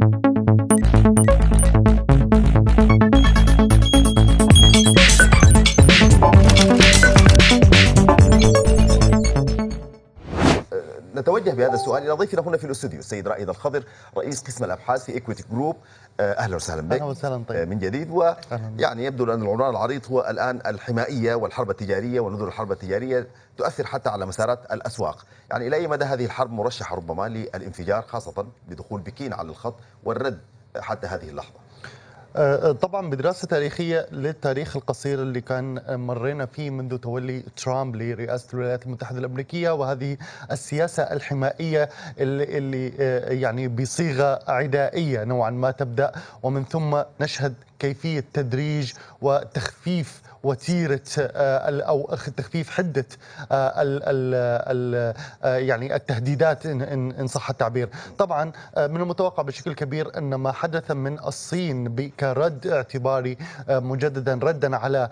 Thank you. نتوجه بهذا السؤال إلى ضيفنا هنا في الأستوديو السيد رائد الخضر رئيس قسم الأبحاث في Equiti Group أهلا وسهلا بك. أهلا وسهلا طيب. من جديد ويعني يبدو أن العنوان العريض هو الآن الحمائية والحرب التجارية ونذر الحرب التجارية تؤثر حتى على مسارات الأسواق، يعني إلى أي مدى هذه الحرب مرشحة ربما للانفجار خاصة بدخول بكين على الخط والرد حتى هذه اللحظة. طبعا بدراسة تاريخية للتاريخ القصير اللي كان مرينا فيه منذ تولي ترامب لرئاسة الولايات المتحدة الأمريكية وهذه السياسة الحمائية اللي, اللي يعني بصيغة عدائية نوعا ما تبدأ. ومن ثم نشهد كيفية تدريج وتخفيف وتيرة أو تخفيف حدة ال ال ال يعني التهديدات ان ان صح التعبير، طبعا من المتوقع بشكل كبير أن ما حدث من الصين كرد اعتباري مجددا ردا على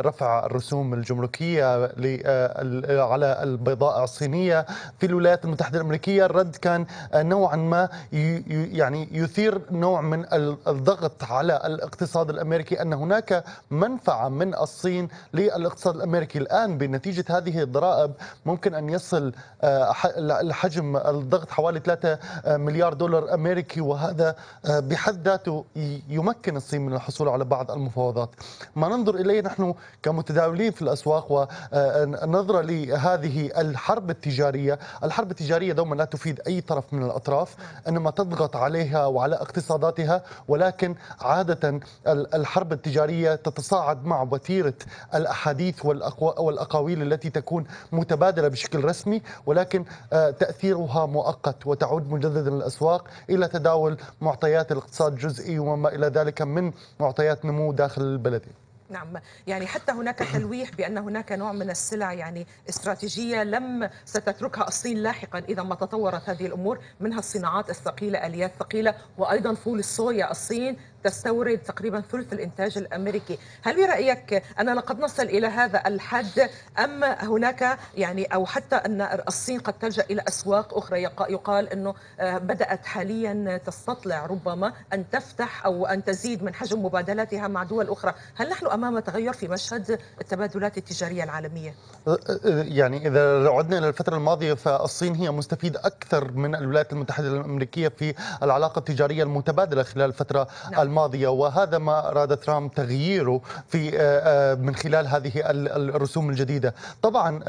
رفع الرسوم الجمركية على البيضاء الصينية. في الولايات المتحدة الأمريكية الرد كان نوعا ما يعني يثير نوع من الضغط على الاقتصاد الأمريكي أن هناك منفعة من الصين للاقتصاد الأمريكي الآن بنتيجة هذه الضرائب ممكن أن يصل الحجم الضغط حوالي 3 مليار دولار أمريكي وهذا بحد ذاته يمكن الصين من الحصول على بعض المفاوضات. ما ننظر إليه نحن كمتداولين في الأسواق ونظره لهذه الحرب التجارية، الحرب التجارية دوما لا تفيد أي طرف من الأطراف إنما تضغط عليها وعلى اقتصاداتها ولكن عادة الحرب التجارية تتصاعد مع وتيره الأحاديث والأقاويل التي تكون متبادلة بشكل رسمي ولكن تأثيرها مؤقت وتعود مجددا للأسواق إلى تداول معطيات الاقتصاد الجزئي وما إلى ذلك من معطيات نمو داخل البلد. نعم يعني حتى هناك تلويح بأن هناك نوع من السلع يعني استراتيجية لم ستتركها الصين لاحقا إذا ما تطورت هذه الأمور منها الصناعات الثقيلة آليات ثقيلة وأيضا فول الصويا الصين تستورد تقريبا ثلث الإنتاج الأمريكي هل برأيك أننا قد نصل إلى هذا الحد أم هناك يعني أو حتى أن الصين قد تلجأ إلى أسواق أخرى يقال أنه بدأت حاليا تستطلع ربما أن تفتح أو أن تزيد من حجم مبادلاتها مع دول أخرى هل نحن أمام تغير في مشهد التبادلات التجارية العالمية؟ يعني إذا عدنا إلى الفترة الماضية فالصين هي مستفيد أكثر من الولايات المتحدة الأمريكية في العلاقة التجارية المتبادلة خلال الفترة نعم. الماضية وهذا ما أراد ترامب تغييره في من خلال هذه الرسوم الجديدة. طبعا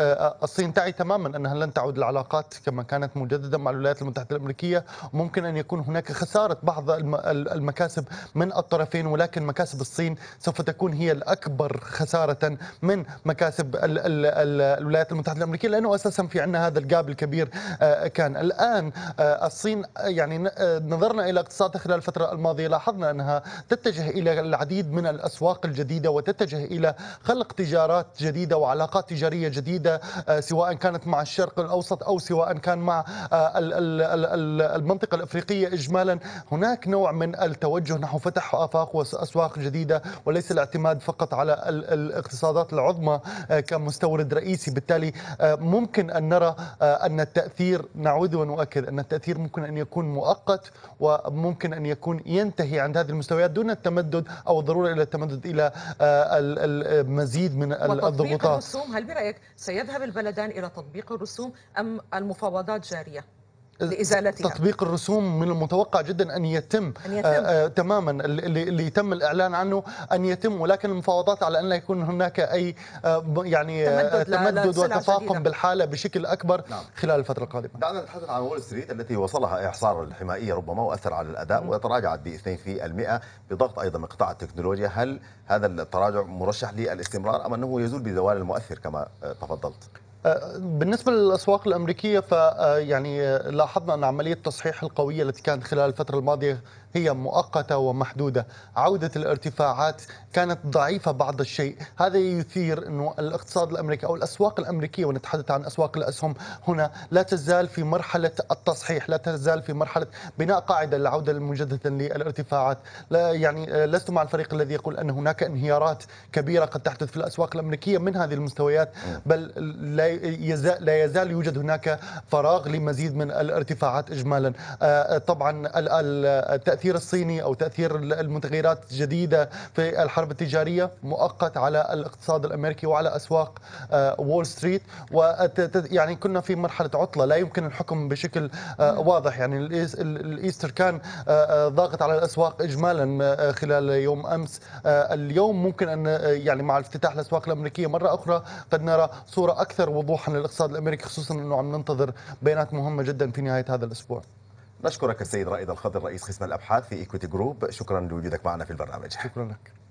الصين تعي تماما أنها لن تعود العلاقات كما كانت مجددا مع الولايات المتحدة الأمريكية وممكن أن يكون هناك خسارة بعض المكاسب من الطرفين ولكن مكاسب الصين سوف تكون هي الأكبر خسارة من مكاسب ال ال ال الولايات المتحدة الأمريكية لأنه أساسا في عندنا هذا الجاب الكبير كان الآن الصين يعني نظرنا إلى اقتصادها خلال الفترة الماضية لاحظنا تتجه إلى العديد من الأسواق الجديدة وتتجه إلى خلق تجارات جديدة وعلاقات تجارية جديدة سواء كانت مع الشرق الأوسط أو سواء كان مع المنطقة الأفريقية اجمالا. هناك نوع من التوجه نحو فتح آفاق وأسواق جديدة وليس الاعتماد فقط على الاقتصادات العظمى كمستورد رئيسي. بالتالي ممكن أن نرى أن التأثير نعود ونؤكد أن التأثير ممكن أن يكون مؤقت وممكن أن يكون ينتهي عند هذه المستويات دون التمدد أو الضرورة إلى التمدد إلى المزيد من الضغوطات الرسوم هل برأيك سيذهب البلدان إلى تطبيق الرسوم أم المفاوضات جارية؟ لإزالتها تطبيق الرسوم من المتوقع جدا أن يتم, أن يتم. آآ آآ تماما اللي, اللي تم الإعلان عنه أن يتم ولكن المفاوضات على أن لا يكون هناك أي يعني تمدد, تمدد وتفاقم بالحالة بشكل أكبر نعم. خلال الفترة القادمة. دعنا نتحدث عن وول ستريت التي وصلها اعصار الحمائيه ربما وأثر على الأداء وتراجعت ب 2% بضغط أيضا من قطاع التكنولوجيا، هل هذا التراجع مرشح للاستمرار أم أنه يزول بزوال المؤثر كما تفضلت؟ بالنسبة للأسواق الأمريكية فيعني لاحظنا أن عملية التصحيح القوية التي كانت خلال الفترة الماضية هي مؤقتة ومحدودة. عودة الارتفاعات كانت ضعيفة بعض الشيء. هذا يثير أنه الاقتصاد الأمريكي أو الأسواق الأمريكية ونتحدث عن أسواق الأسهم هنا لا تزال في مرحلة التصحيح لا تزال في مرحلة بناء قاعدة للعودة مجددا للارتفاعات. لا يعني لست مع الفريق الذي يقول أن هناك انهيارات كبيرة قد تحدث في الأسواق الأمريكية من هذه المستويات بل لا يزال, لا يزال يوجد هناك فراغ لمزيد من الارتفاعات إجمالا. آه، طبعا التأثير الصيني أو تأثير المتغيرات الجديدة في الحرب التجارية مؤقت على الاقتصاد الأمريكي وعلى أسواق وول ستريت. ويعني كنا في مرحلة عطلة لا يمكن الحكم بشكل آه، واضح. يعني ال Easter كان آه، ضاغط على الأسواق إجمالا خلال يوم أمس. اليوم ممكن أن يعني مع افتتاح الأسواق الأمريكية مرة أخرى قد نرى صورة أكثر وضوحا للاقتصاد الأمريكي خصوصا أنه عم ننتظر بيانات مهمة جدا في نهاية هذا الأسبوع. نشكرك السيد رائد الخضر رئيس قسم الأبحاث في Equiti Group شكرا لوجودك معنا في البرنامج. شكرا لك.